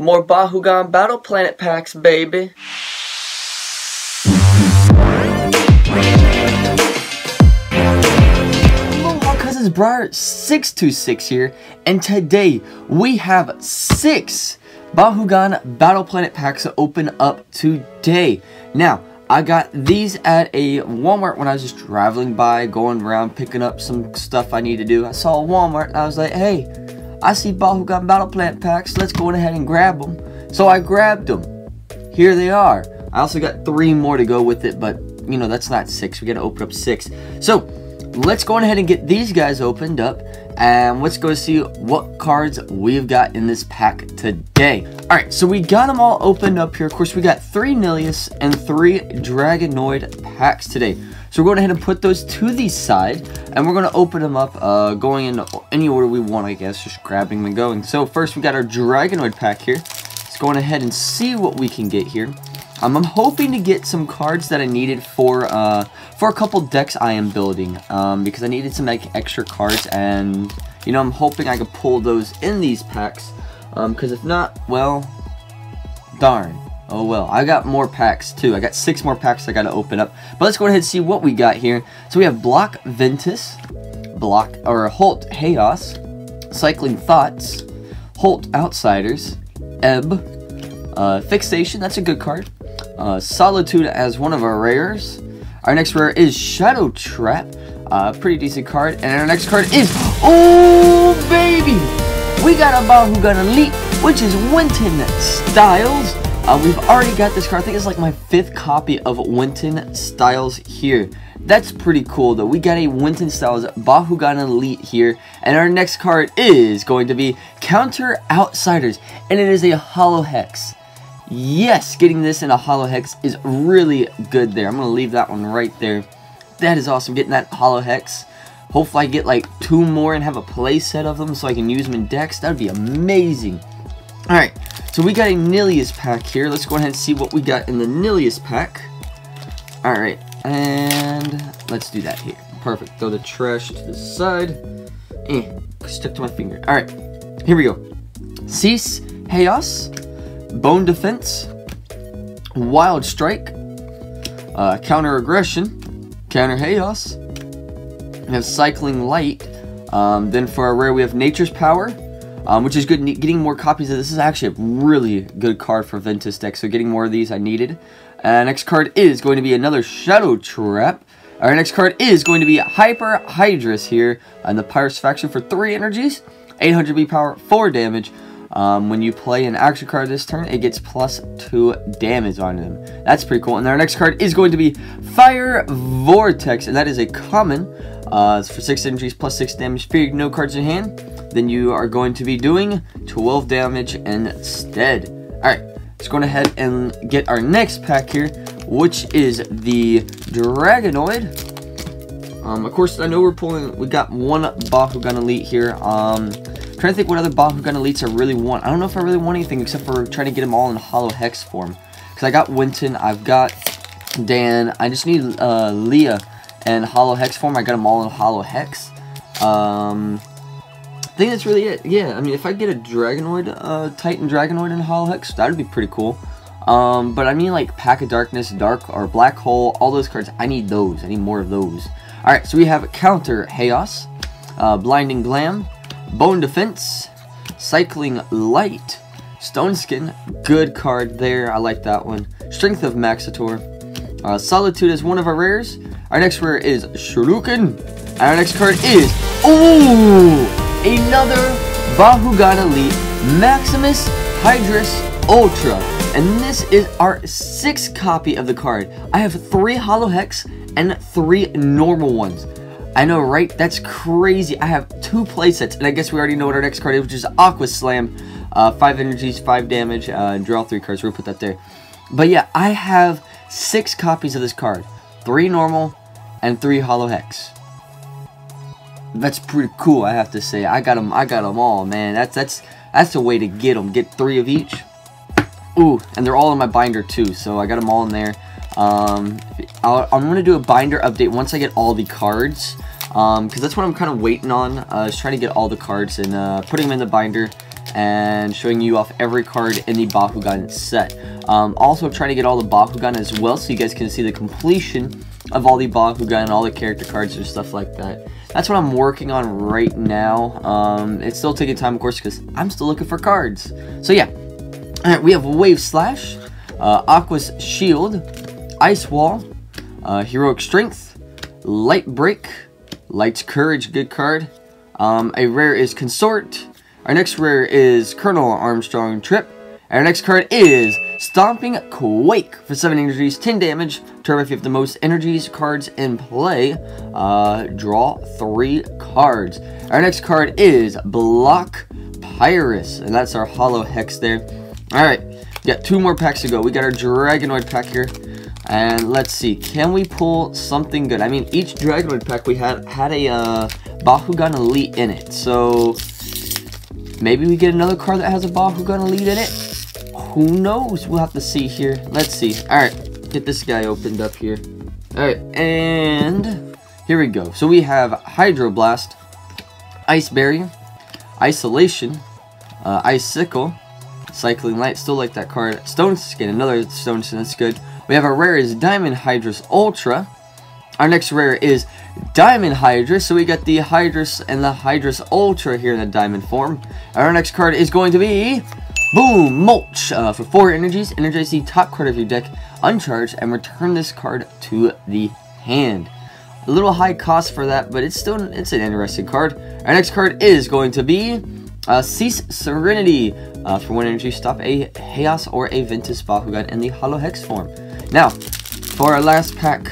More Bakugan Battle Planet packs, baby. Aloha Cousins Breyer 626 here, and today we have six Bakugan Battle Planet packs to open up today. Now, I got these at a Walmart when I was just traveling by, going around picking up some stuff I need to do. I saw a Walmart and I was like, hey, I see Bakugan Battle Planet packs, let's go ahead and grab them. So I grabbed them. Here they are. I also got three more to go with it, but you know, that's not six. We gotta open up six. So, let's go ahead and get these guys opened up and let's go see what cards we've got in this pack today. Alright, so we got them all opened up here. Of course, we got three Nillious and three Dragonoid packs today. So we're going ahead and put those to the side, and we're going to open them up, uh, going in any order we want, I guess, just grabbing them and going. So first, we got our Dragonoid pack here. Let's go ahead and see what we can get here. Um, I'm hoping to get some cards that I needed for uh, for a couple decks I am building um, because I needed some like extra cards and you know I'm hoping I could pull those in these packs because um, if not, well, darn. Oh well, I got more packs too. I got six more packs I got to open up. But let's go ahead and see what we got here. So we have Block Ventus, Block or Holt Chaos, Cycling Thoughts, Holt Outsiders, Ebb, uh, Fixation. That's a good card uh, Solitude as one of our rares. Our next rare is Shadow Trap. Uh, pretty decent card. And our next card is... Oh, baby! We got a Bakugan Elite, which is Wynton Styles. Uh, we've already got this card. I think it's like my fifth copy of Wynton Styles here. That's pretty cool, though. We got a Wynton Styles Bakugan Elite here. And our next card is going to be Counter Outsiders. And it is a Hollow Hex. Yes, getting this in a Hollow Hex is really good there. I'm going to leave that one right there. That is awesome, getting that Hollow Hex. Hopefully I get like two more and have a play set of them so I can use them in decks. That would be amazing. Alright, so we got a Nillious pack here. Let's go ahead and see what we got in the Nillious pack. Alright, and let's do that here. Perfect. Throw the trash to the side. Eh, stuck to my finger. Alright, here we go. Cease Chaos. Bone Defense, Wild Strike, uh, Counter Aggression, Counter Chaos, we have Cycling Light, um, then for our rare we have Nature's Power, um, which is good, getting more copies of this is actually a really good card for Ventus deck, so getting more of these I needed. Uh, next card is going to be another Shadow Trap, our next card is going to be Hyper Hydrus here on the Pirates faction for 3 energies, 800 B power, 4 damage, um, when you play an action card this turn, it gets plus 2 damage on them. That's pretty cool. And our next card is going to be Fire Vortex, and that is a common. Uh, for 6 energies plus 6 damage. You no cards in hand, then you are going to be doing 12 damage instead. Alright, let's go ahead and get our next pack here, which is the Dragonoid. Um, of course, I know we're pulling, we got one Bakugan Elite here. Um, trying to think what other Bakugan Elites I really want. I don't know if I really want anything except for trying to get them all in Hollow Hex form. Because I got Wynton, I've got Dan, I just need uh, Lia and Hollow Hex form. I got them all in Hollow Hex. Um, think that's really it. Yeah, I mean, if I get a Dragonoid, uh, Titan Dragonoid in Hex, that would be pretty cool. Um, but I mean, like, Pack of Darkness, Dark, or Black Hole, all those cards, I need those. I need more of those. Alright, so we have Counter Chaos, uh, Blinding Glam, Bone Defense, Cycling Light, Stone Skin, good card there, I like that one. Strength of Maxotaur, uh, Solitude is one of our rares. Our next rare is Shuriken, and our next card is, ooh, another Bakugan Elite Maximus Hydrus Ultra. And this is our sixth copy of the card. I have three Hollow Hex and three normal ones. I know, right? That's crazy. I have two playsets, and I guess we already know what our next card is, which is Aqua Slam. Uh, five energies, five damage, uh, draw three cards. We'll put that there. But yeah, I have six copies of this card. Three normal, and three Hollow Hex. That's pretty cool, I have to say. I got them, I got them all, man. That's, that's, that's a way to get them. Get three of each. Ooh, and they're all in my binder too, so I got them all in there. Um, i am to do a binder update once I get all the cards. Um, because that's what I'm kind of waiting on. Uh, is trying to get all the cards and uh, putting them in the binder. and showing you off every card in the Bakugan set. Um, also trying to get all the Bakugan as well so you guys can see the completion of all the Bakugan and all the character cards and stuff like that. That's what I'm working on right now. Um, it's still taking time, of course, because I'm still looking for cards. So yeah, Alright, we have Wave Slash, uh, Aqua's Shield, Ice Wall, uh, Heroic Strength, Light Break, Light's Courage, good card. Um, a rare is Consort. Our next rare is Colonel Armstrong Trip. Our next card is Stomping Quake for 7 energies, 10 damage. Turn if you have the most energies cards in play. Uh, draw 3 cards. Our next card is Block Pyrus, and that's our Hollow Hex there. Alright, got two more packs to go. We got our Dragonoid pack here. And let's see, can we pull something good? I mean, each Dragonoid pack we had had a uh, Bakugan Elite in it. So, maybe we get another card that has a Bakugan Elite in it? Who knows? We'll have to see here. Let's see. Alright, get this guy opened up here. Alright, and here we go. So we have Hydroblast, Ice Barrier, Isolation, uh, Icicle, Cycling Light, still like that card. Stone Skin, another Stone Skin, that's good. We have our rare is Diamond Hydrus Ultra. Our next rare is Diamond Hydrus, so we got the Hydrus and the Hydrus Ultra here in the Diamond form. Our next card is going to be Boom! Mulch! Uh, for 4 energies, energize the top card of your deck, uncharged, and return this card to the hand. A little high cost for that, but it's still it's an interesting card. Our next card is going to be uh, Cease Serenity. Uh, for one energy, stop a Chaos or a Ventus Bakugan in the Hollow Hex form. Now, for our last pack,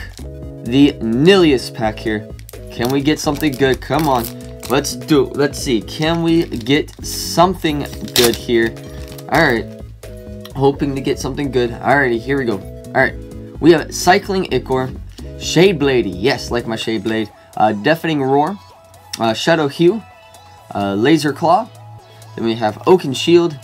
the Nillious pack here. Can we get something good? Come on. Let's do Let's see. Can we get something good here? Alright. Hoping to get something good. Alrighty, here we go. Alright. We have Cycling Ichor. Shade Blade. Yes, like my Shade Blade. Uh, Deafening Roar. Uh, Shadow Hue. Uh, Laser Claw. Then we have Oaken Shield.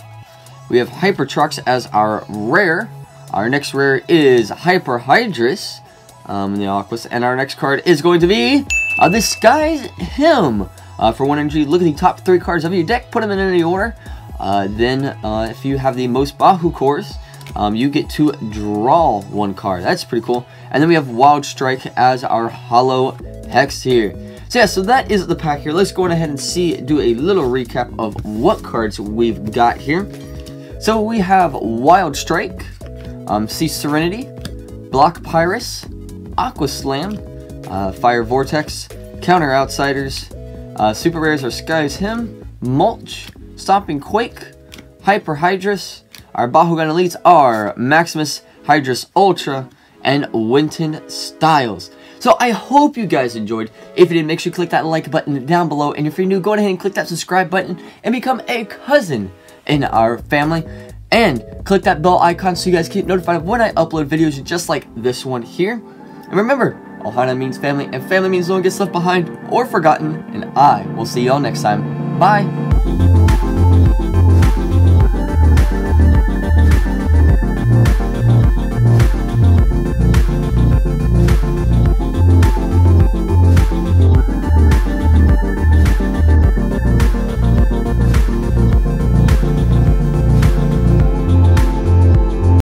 We have Hypertrox as our rare. Our next rare is Hyper Hydrus um, in the Aquos. And our next card is going to be uh, Disguise Him. Uh, for one energy, look at the top three cards of your deck, put them in any order. Uh, then, uh, if you have the most Baku-cores, um, you get to draw one card. That's pretty cool. And then we have Wild Strike as our Hollow Hex here. So yeah, so that is the pack here. Let's go ahead and see, do a little recap of what cards we've got here. So we have Wild Strike, um, Cease Serenity, Block Pyrus, Aqua Slam, uh, Fire Vortex, Counter Outsiders, uh, Super Rares are Sky's Hymn, Mulch, Stomping Quake, Hyper Hydrus. Our Bakugan Elites are Maximus Hydrus Ultra and Wynton Styles. So I hope you guys enjoyed. If you did, make sure you click that like button down below. And if you're new, go ahead and click that subscribe button and become a cousin in our family. And click that bell icon so you guys get notified of when I upload videos just like this one here. And remember, Ohana means family, and family means no one gets left behind or forgotten. And I will see y'all next time. Bye!